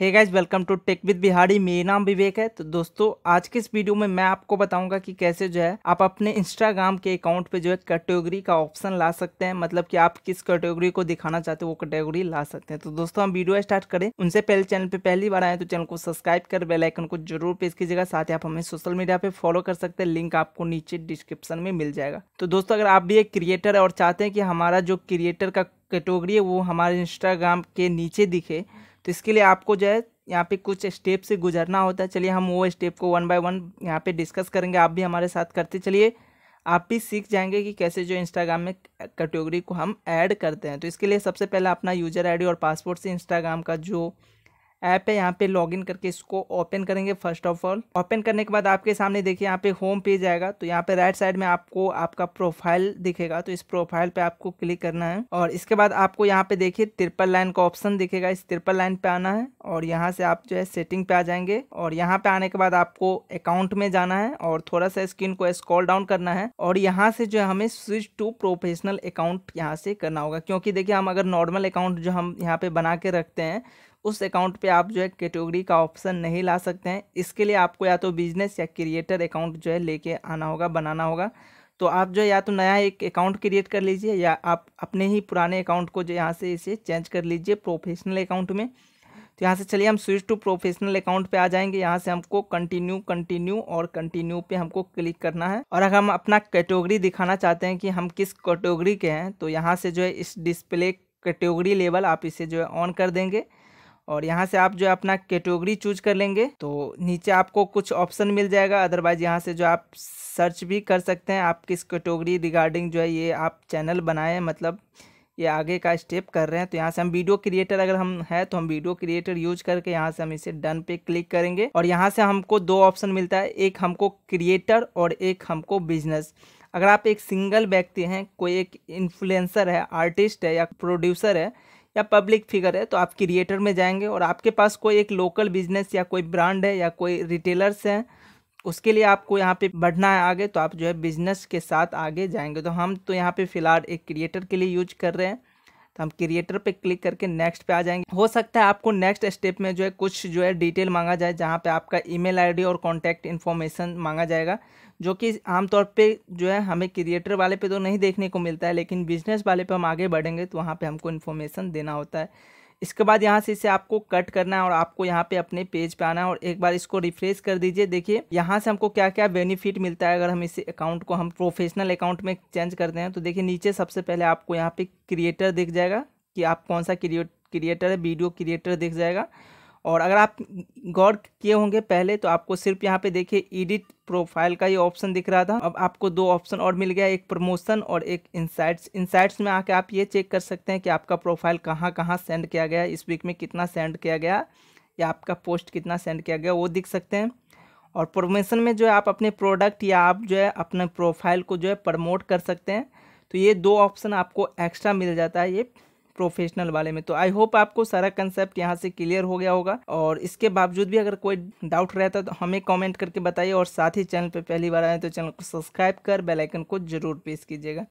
Hey guys welcome to Tech With Bihari मेरा नाम विवेक है। तो दोस्तों, आज के इस वीडियो में मैं आपको बताऊँगा कि कैसे जो है, आप अपने इंस्टाग्राम के अकाउंट पे जो है कैटेगरी का ऑप्शन ला सकते हैं। मतलब कि आप किस कैटेगरी को दिखाना चाहते हो, वो कैटेगरी ला सकते हैं। तो दोस्तों, हम वीडियो स्टार्ट करें। उनसे पहले चैनल पे पहली बार आए तो चैनल को सब्सक्राइब कर बेलाइकन को ज़रूर पेश कीजिएगा। साथ ही आप हमें सोशल मीडिया पे फॉलो कर सकते हैं। लिंक आपको नीचे डिस्क्रिप्शन में मिल जाएगा। तो दोस्तों, अगर आप भी एक क्रिएटर है और चाहते हैं कि हमारा जो क्रिएटर का कैटेगरी है, वो हमारे इंस्टाग्राम के नीचे दिखे तो इसके लिए आपको जो है यहाँ पे कुछ स्टेप से गुजरना होता है। चलिए हम वो स्टेप को वन बाय वन यहाँ पे डिस्कस करेंगे। आप भी हमारे साथ करते चलिए। आप भी सीख जाएँगे कि कैसे जो इंस्टाग्राम में कैटेगरी को हम ऐड करते हैं। तो इसके लिए सबसे पहले अपना यूज़र आईडी और पासपोर्ट से इंस्टाग्राम का जो ऐप है, यहाँ पे लॉगिन करके इसको ओपन करेंगे फ़र्स्ट ऑफ़ ऑल। ओपन करने के बाद आपके सामने देखिए, यहाँ पे होम पेज आएगा तो यहाँ पे राइट साइड में आपको आपका प्रोफ़ाइल दिखेगा तो इस प्रोफ़ाइल पे आपको क्लिक करना है। और इसके बाद आपको यहाँ पे देखिए ट्रिपल लाइन का ऑप्शन दिखेगा, इस ट्रिपल लाइन पे आना है, और यहाँ से आप जो है सेटिंग पे आ जाएँगे। और यहाँ पे आने के बाद आपको अकाउंट में जाना है, और थोड़ा सा स्क्रीन को स्क्रॉल डाउन करना है, और यहाँ से जो है हमें स्विच टू प्रोफेशनल अकाउंट यहाँ से करना होगा। क्योंकि देखिए, हम अगर नॉर्मल अकाउंट जो हम यहाँ पे बना के रखते हैं उस अकाउंट पे आप जो है कैटेगरी का ऑप्शन नहीं ला सकते हैं। इसके लिए आपको या तो बिज़नेस या क्रिएटर अकाउंट जो है लेके आना होगा, बनाना होगा। तो आप जो है या तो नया एक अकाउंट क्रिएट कर लीजिए या आप अपने ही पुराने अकाउंट को जो यहाँ से इसे चेंज कर लीजिए प्रोफेशनल अकाउंट में। तो यहाँ से चलिए, हम स्विच टू प्रोफेशनल अकाउंट पे आ जाएँगे। यहाँ से हमको कंटिन्यू कंटिन्यू और कंटिन्यू पे हमको क्लिक करना है। और अगर हम अपना कैटेगरी दिखाना चाहते हैं कि हम किस कैटेगरी के हैं तो यहाँ से जो है इस डिस्प्ले कैटेगरी लेवल आप इसे जो है ऑन कर देंगे। और यहाँ से आप जो अपना कैटेगरी चूज़ कर लेंगे। तो नीचे आपको कुछ ऑप्शन मिल जाएगा। अदरवाइज़ यहाँ से जो आप सर्च भी कर सकते हैं। आप किस कैटेगरी रिगार्डिंग जो है ये आप चैनल बनाए मतलब ये आगे का स्टेप कर रहे हैं। तो यहाँ से हम वीडियो क्रिएटर अगर हम है तो हम वीडियो क्रिएटर यूज़ करके यहाँ से हम इसे डन पे क्लिक करेंगे। और यहाँ से हमको दो ऑप्शन मिलता है। एक हमको क्रिएटर और एक हमको बिज़नेस अगर आप एक सिंगल व्यक्ति हैं, कोई एक इन्फ्लुएंसर है आर्टिस्ट है या प्रोड्यूसर है या पब्लिक फिगर है तो आप क्रिएटर में जाएँगे और आपके पास कोई एक लोकल बिज़नेस या कोई ब्रांड है या कोई रिटेलर्स हैं, उसके लिए आपको यहाँ पे बढ़ना है आगे तो आप जो है बिज़नेस के साथ आगे जाएँगे। तो हम तो यहाँ पे फ़िलहाल एक क्रिएटर के लिए यूज़ कर रहे हैं। तो हम क्रिएटर पे क्लिक करके नेक्स्ट पे आ जाएँगे। हो सकता है आपको नेक्स्ट स्टेप में जो है कुछ जो है डिटेल मांगा जाए, जहाँ पे आपका ईमेल आईडी और कॉन्टैक्ट इन्फॉर्मेशन मांगा जाएगा, जो कि आमतौर पे जो है हमें क्रिएटर वाले पे तो नहीं देखने को मिलता है, लेकिन बिज़नेस वाले पे हम आगे बढ़ेंगे तो वहाँ पे हमको इन्फॉर्मेशन देना होता है। इसके बाद यहाँ से इसे आपको कट करना है और आपको यहाँ पे अपने पेज पे आना है और एक बार इसको रिफ्रेश कर दीजिए। देखिए, यहाँ से हमको क्या क्या बेनिफिट मिलता है अगर हम इस अकाउंट को, हम प्रोफेशनल अकाउंट में चेंज करते हैं तो देखिए नीचे सबसे पहले आपको यहाँ पे क्रिएटर दिख जाएगा कि आप कौन सा क्रिएटर है वीडियो क्रिएटर दिख जाएगा। और अगर आप गौर किए होंगे पहले तो आपको सिर्फ़ यहाँ पे देखिए एडिट प्रोफ़ाइल का ये ऑप्शन दिख रहा था। अब आपको दो ऑप्शन और मिल गया, एक प्रमोशन और एक इंसाइट्स इंसाइट्स में आके आप ये चेक कर सकते हैं कि आपका प्रोफ़ाइल कहाँ कहाँ सेंड किया गया, इस वीक में कितना सेंड किया गया, या आपका पोस्ट कितना सेंड किया गया, वो दिख सकते हैं। और प्रमोशन में जो है आप अपने प्रोडक्ट या आप जो है अपने प्रोफ़ाइल को जो है प्रमोट कर सकते हैं। तो ये दो ऑप्शन आपको एक्स्ट्रा मिल जाता है, ये प्रोफेशनल वाले में। तो आई होप आपको सारा कंसेप्ट यहाँ से क्लियर हो गया होगा। और इसके बावजूद भी अगर कोई डाउट रहता तो हमें कॉमेंट करके बताइए। और साथ ही चैनल पर पहली बार आए तो चैनल को सब्सक्राइब कर बेलाइकन को ज़रूर प्रेस कीजिएगा।